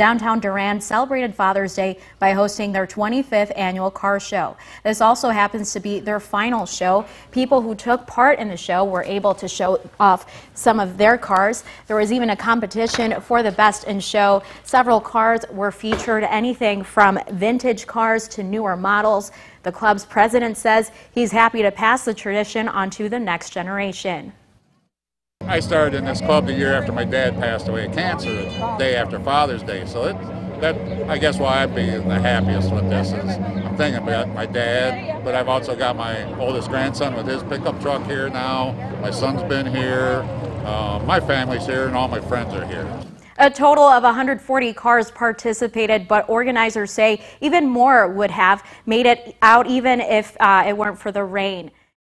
Downtown Durand celebrated Father's Day by hosting their 25th annual car show. This also happens to be their final show. People who took part in the show were able to show off some of their cars. There was even a competition for the best in show. Several cars were featured, anything from vintage cars to newer models. The club's president says he's happy to pass the tradition on to the next generation. I started in this club the year after my dad passed away of cancer, the day after Father's Day. So it, that I guess why I'd be the happiest with this is I'm thinking about my dad, but I've also got my oldest grandson with his pickup truck here now. My son's been here, uh, my family's here, and all my friends are here. A total of 140 cars participated, but organizers say even more would have made it out even if uh, it weren't for the rain.